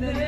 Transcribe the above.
네.